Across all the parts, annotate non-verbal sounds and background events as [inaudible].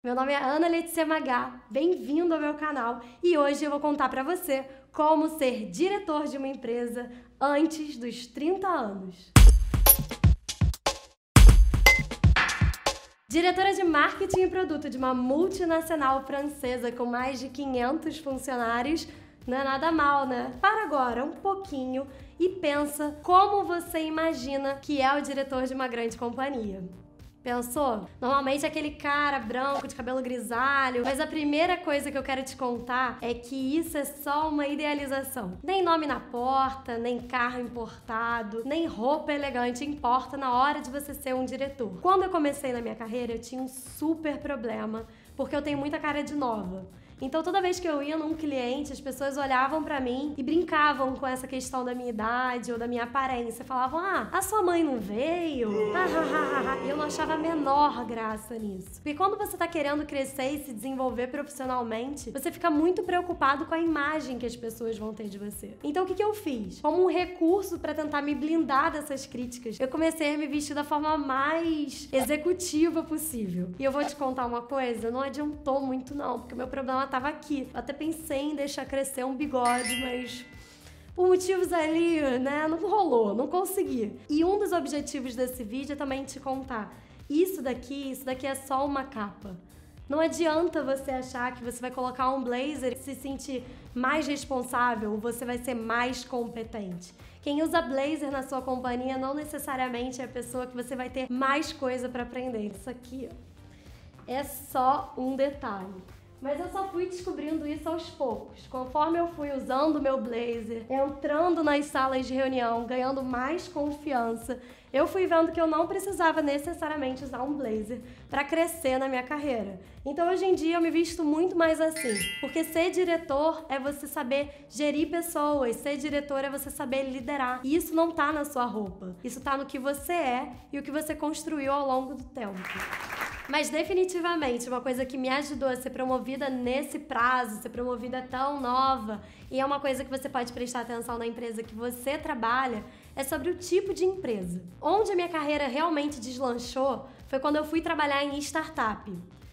Meu nome é Ana Letícia Magá, bem-vindo ao meu canal e hoje eu vou contar para você como ser diretor de uma empresa antes dos 30 anos. Diretora de marketing e produto de uma multinacional francesa com mais de 500 funcionários, não é nada mal, né? Para agora um pouquinho e pensa como você imagina que é o diretor de uma grande companhia. Pensou? Normalmente é aquele cara branco de cabelo grisalho, mas a primeira coisa que eu quero te contar é que isso é só uma idealização. Nem nome na porta, nem carro importado, nem roupa elegante importa na hora de você ser um diretor. Quando eu comecei na minha carreira, eu tinha um super problema, porque eu tenho muita cara de nova. Então toda vez que eu ia num cliente, as pessoas olhavam para mim e brincavam com essa questão da minha idade ou da minha aparência. Falavam: "Ah, a sua mãe não veio?" [laughs] e eu não achava a menor graça nisso. Porque quando você tá querendo crescer e se desenvolver profissionalmente, você fica muito preocupado com a imagem que as pessoas vão ter de você. Então o que que eu fiz? Como um recurso para tentar me blindar dessas críticas, eu comecei a me vestir da forma mais executiva possível. E eu vou te contar uma coisa, não adiantou muito não, porque o meu problema tava aqui. Até pensei em deixar crescer um bigode, mas por motivos ali, né, não rolou, não consegui. E um dos objetivos desse vídeo é também te contar. Isso daqui, isso daqui é só uma capa. Não adianta você achar que você vai colocar um blazer e se sentir mais responsável, você vai ser mais competente. Quem usa blazer na sua companhia não necessariamente é a pessoa que você vai ter mais coisa para aprender. Isso aqui ó, é só um detalhe. Mas eu só fui descobrindo isso aos poucos. Conforme eu fui usando meu blazer, entrando nas salas de reunião, ganhando mais confiança, eu fui vendo que eu não precisava necessariamente usar um blazer para crescer na minha carreira. Então hoje em dia eu me visto muito mais assim, porque ser diretor é você saber gerir pessoas, ser diretor é você saber liderar. E isso não tá na sua roupa. Isso tá no que você é e o que você construiu ao longo do tempo. Mas definitivamente uma coisa que me ajudou a ser promovida nesse prazo, ser promovida tão nova, e é uma coisa que você pode prestar atenção na empresa que você trabalha, é sobre o tipo de empresa. Onde a minha carreira realmente deslanchou foi quando eu fui trabalhar em startup.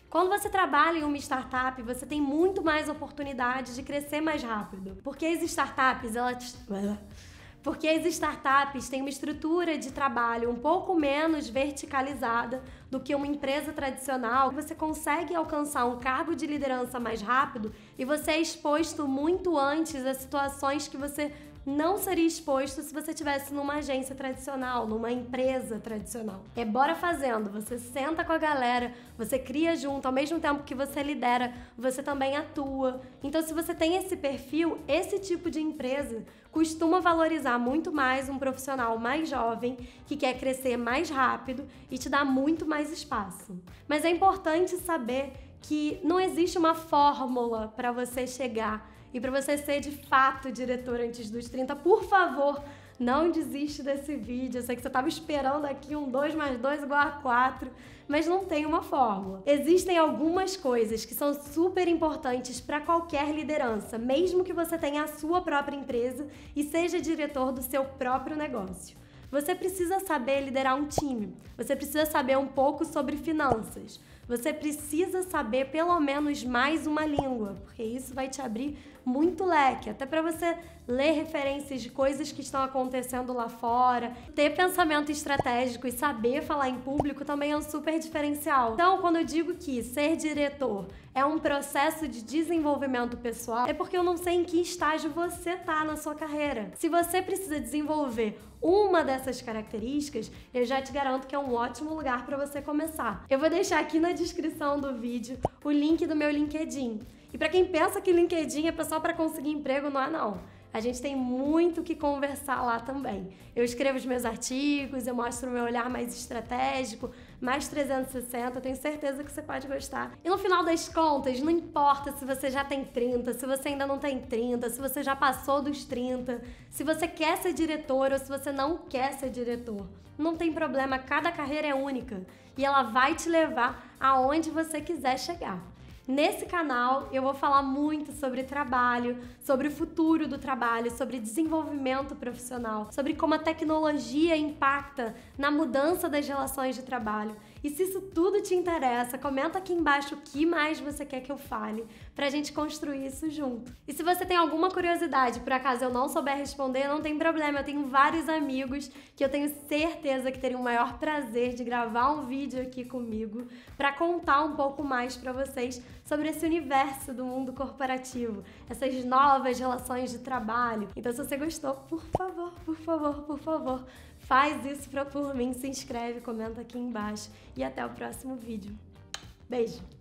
Quando você trabalha em uma startup, você tem muito mais oportunidade de crescer mais rápido. Porque as startups, elas porque as startups têm uma estrutura de trabalho um pouco menos verticalizada do que uma empresa tradicional. Você consegue alcançar um cargo de liderança mais rápido e você é exposto muito antes a situações que você não seria exposto se você tivesse numa agência tradicional, numa empresa tradicional. É bora fazendo, você senta com a galera, você cria junto, ao mesmo tempo que você lidera, você também atua. Então, se você tem esse perfil, esse tipo de empresa costuma valorizar muito mais um profissional mais jovem que quer crescer mais rápido e te dá muito mais espaço. Mas é importante saber que não existe uma fórmula para você chegar e para você ser de fato diretor antes dos 30, por favor, não desiste desse vídeo. Eu sei que você estava esperando aqui um 2 mais 2 igual a 4, mas não tem uma fórmula. Existem algumas coisas que são super importantes para qualquer liderança, mesmo que você tenha a sua própria empresa e seja diretor do seu próprio negócio. Você precisa saber liderar um time. Você precisa saber um pouco sobre finanças. Você precisa saber pelo menos mais uma língua, porque isso vai te abrir muito leque, até para você ler referências de coisas que estão acontecendo lá fora, ter pensamento estratégico e saber falar em público também é um super diferencial. Então, quando eu digo que ser diretor é um processo de desenvolvimento pessoal, é porque eu não sei em que estágio você tá na sua carreira. Se você precisa desenvolver uma dessas características, eu já te garanto que é um ótimo lugar para você começar. Eu vou deixar aqui na descrição do vídeo o link do meu LinkedIn. E para quem pensa que LinkedIn é só para conseguir emprego, não é não. A gente tem muito que conversar lá também. Eu escrevo os meus artigos, eu mostro o meu olhar mais estratégico, mais 360, eu tenho certeza que você pode gostar. E no final das contas, não importa se você já tem 30, se você ainda não tem 30, se você já passou dos 30, se você quer ser diretor ou se você não quer ser diretor. Não tem problema, cada carreira é única e ela vai te levar aonde você quiser chegar. Nesse canal eu vou falar muito sobre trabalho, sobre o futuro do trabalho, sobre desenvolvimento profissional, sobre como a tecnologia impacta na mudança das relações de trabalho E se isso tudo te interessa, comenta aqui embaixo o que mais você quer que eu fale, pra gente construir isso junto. E se você tem alguma curiosidade, por acaso eu não souber responder, não tem problema, eu tenho vários amigos que eu tenho certeza que teriam o maior prazer de gravar um vídeo aqui comigo para contar um pouco mais para vocês sobre esse universo do mundo corporativo, essas novas relações de trabalho. Então, se você gostou, por favor, por favor, por favor, faz isso pra, por mim, se inscreve, comenta aqui embaixo e até o próximo vídeo. Beijo!